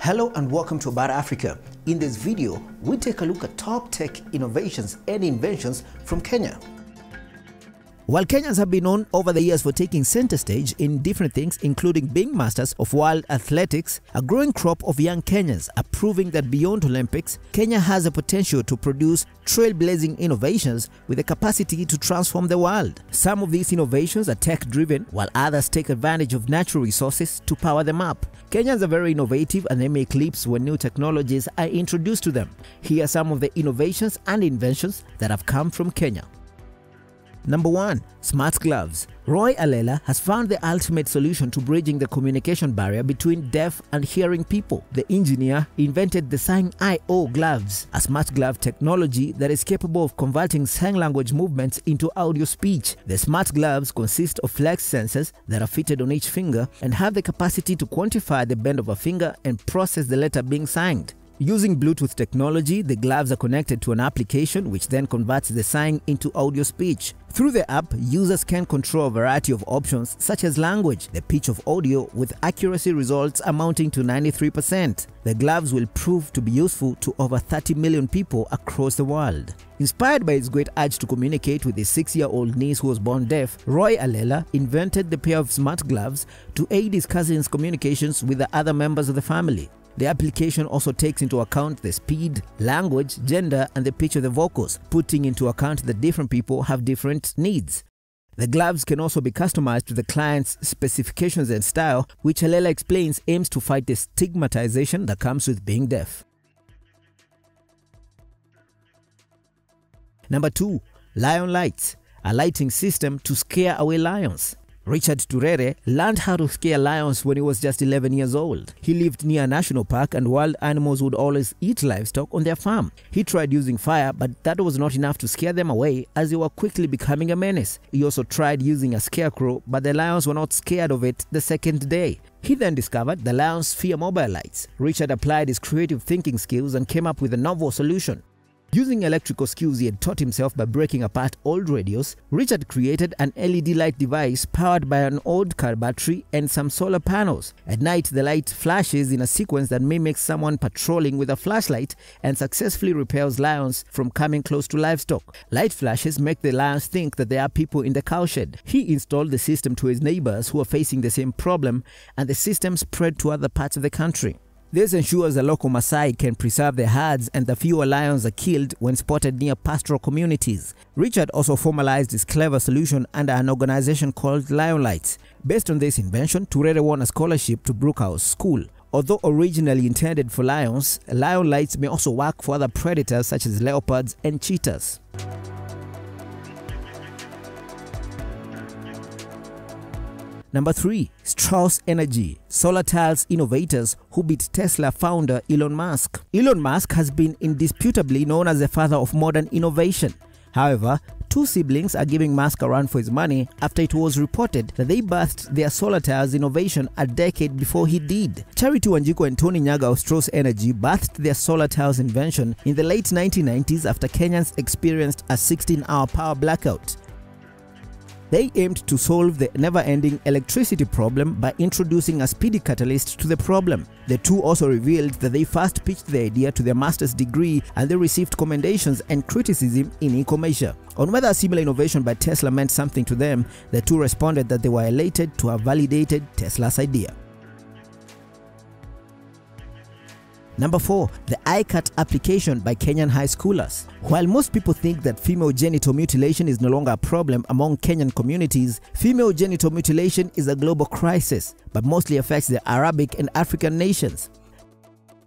Hello and welcome to About Africa. In this video, we take a look at top tech innovations and inventions from Kenya. While Kenyans have been known over the years for taking center stage in different things, including being masters of world athletics, a growing crop of young Kenyans are proving that beyond Olympics, Kenya has the potential to produce trailblazing innovations with the capacity to transform the world. Some of these innovations are tech driven, while others take advantage of natural resources to power them up. Kenyans are very innovative and they make leaps when new technologies are introduced to them. Here are some of the innovations and inventions that have come from Kenya. Number 1. Smart Gloves. Roy Allela has found the ultimate solution to bridging the communication barrier between deaf and hearing people. The engineer invented the Sign-IO gloves, a smart glove technology that is capable of converting sign language movements into audio speech. The smart gloves consist of flex sensors that are fitted on each finger and have the capacity to quantify the bend of a finger and process the letter being signed. Using Bluetooth technology, the gloves are connected to an application which then converts the sign into audio speech. Through the app, users can control a variety of options such as language, the pitch of audio with accuracy results amounting to 93%. The gloves will prove to be useful to over 30 million people across the world. Inspired by his great urge to communicate with his six-year-old niece who was born deaf, Roy Allela invented the pair of smart gloves to aid his cousin's communications with the other members of the family. The application also takes into account the speed, language, gender, and the pitch of the vocals, putting into account that different people have different needs. The gloves can also be customized to the client's specifications and style, which Allela explains aims to fight the stigmatization that comes with being deaf. Number 2. Lion Lights, a lighting system to scare away lions. Richard Turere learned how to scare lions when he was just 11 years old. He lived near a national park and wild animals would always eat livestock on their farm. He tried using fire, but that was not enough to scare them away as they were quickly becoming a menace. He also tried using a scarecrow, but the lions were not scared of it the second day. He then discovered the lions fear mobile lights. Richard applied his creative thinking skills and came up with a novel solution. Using electrical skills he had taught himself by breaking apart old radios, Richard created an LED light device powered by an old car battery and some solar panels. At night, the light flashes in a sequence that mimics someone patrolling with a flashlight and successfully repels lions from coming close to livestock. Light flashes make the lions think that there are people in the cowshed. He installed the system to his neighbors who were facing the same problem, and the system spread to other parts of the country. This ensures the local Maasai can preserve their herds and the fewer lions are killed when spotted near pastoral communities. Richard also formalized his clever solution under an organization called Lion. Based on this invention, Turere won a scholarship to Brookhouse School. Although originally intended for lions, Lion Lights may also work for other predators such as leopards and cheetahs. Number 3. Strauss Energy, solar tiles innovators who beat Tesla founder Elon Musk. Elon Musk has been indisputably known as the father of modern innovation. However, two siblings are giving Musk a run for his money after it was reported that they birthed their solar tiles innovation a decade before he did. Charity Wanjiku and Tony Nyaga of Strauss Energy birthed their solar tiles invention in the late 1990s after Kenyans experienced a 16-hour power blackout. They aimed to solve the never-ending electricity problem by introducing a speedy catalyst to the problem. The two also revealed that they first pitched the idea to their master's degree and they received commendations and criticism in equal measure. On whether a similar innovation by Tesla meant something to them, the two responded that they were elated to have validated Tesla's idea. Number 4. The iCut application by Kenyan high schoolers. While most people think that female genital mutilation is no longer a problem among Kenyan communities, female genital mutilation is a global crisis, but mostly affects the Arabic and African nations.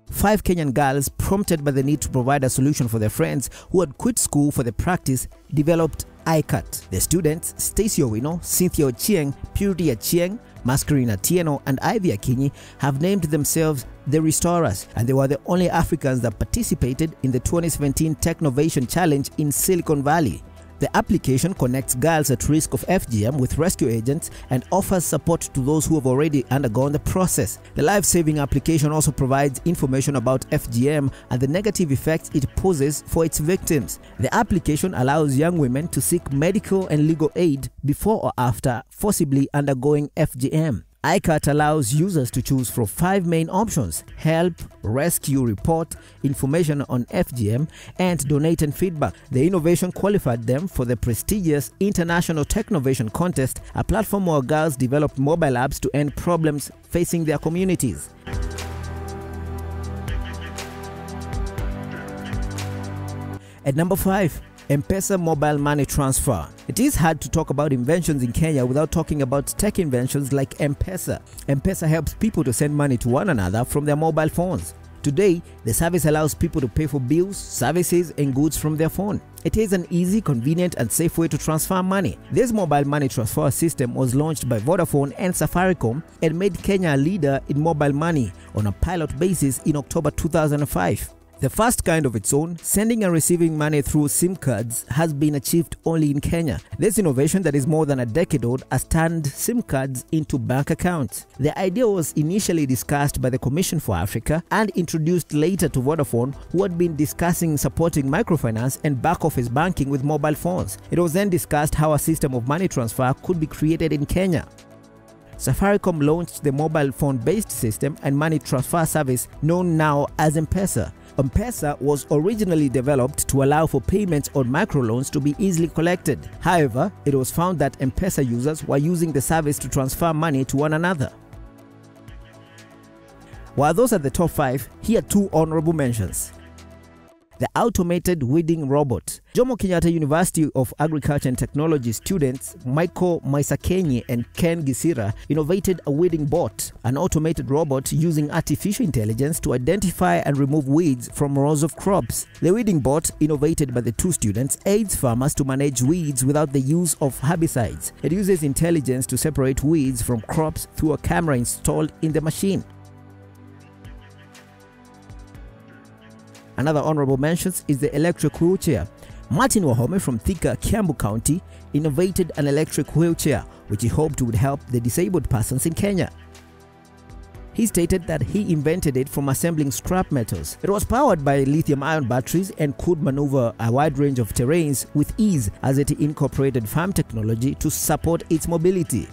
Five Kenyan girls, prompted by the need to provide a solution for their friends who had quit school for the practice, developed iCut. The students, Stacey Owino, Cynthia Ochieng, Purity Achieng, Mascarina Tieno, and Ivy Akinyi have named themselves the Restorers, and they were the only Africans that participated in the 2017 Technovation Challenge in Silicon Valley. The application connects girls at risk of FGM with rescue agents and offers support to those who have already undergone the process. The life-saving application also provides information about FGM and the negative effects it poses for its victims. The application allows young women to seek medical and legal aid before or after forcibly undergoing FGM. iCut allows users to choose from five main options help, rescue, report, information on FGM, and donate and feedback. The innovation qualified them for the prestigious International Technovation Contest, a platform where girls develop mobile apps to end problems facing their communities. At number 5, M-Pesa mobile money transfer. It is hard to talk about inventions in Kenya without talking about tech inventions like M-Pesa. M-Pesa helps people to send money to one another from their mobile phones. Today, the service allows people to pay for bills, services, and goods from their phone. It is an easy, convenient, and safe way to transfer money. This mobile money transfer system was launched by Vodafone and Safaricom and made Kenya a leader in mobile money on a pilot basis in October 2005. The first kind of its own, sending and receiving money through SIM cards, has been achieved only in Kenya. This innovation that is more than a decade old has turned SIM cards into bank accounts. The idea was initially discussed by the Commission for Africa and introduced later to Vodafone, who had been discussing supporting microfinance and back office banking with mobile phones. It was then discussed how a system of money transfer could be created in Kenya. Safaricom launched the mobile phone based system and money transfer service known now as M-Pesa. M-Pesa was originally developed to allow for payments on microloans to be easily collected. However, it was found that M-Pesa users were using the service to transfer money to one another. While those are the top 5, here are two honorable mentions the automated weeding robot. Jomo Kenyatta University of Agriculture and Technology students Michael Maisakenyi and Ken Gisira innovated a weeding bot, an automated robot using artificial intelligence to identify and remove weeds from rows of crops. The weeding bot, innovated by the two students, aids farmers to manage weeds without the use of herbicides. It uses intelligence to separate weeds from crops through a camera installed in the machine. Another honorable mentions is the electric wheelchair. Martin Wahome from Thika, Kiambu County innovated an electric wheelchair which he hoped would help the disabled persons in Kenya. He stated that he invented it from assembling scrap metals. It was powered by lithium ion batteries and could maneuver a wide range of terrains with ease as it incorporated farm technology to support its mobility.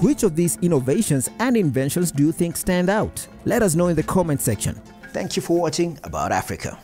Which of these innovations and inventions do you think stand out? Let us know in the comment section. Thank you for watching About Africa.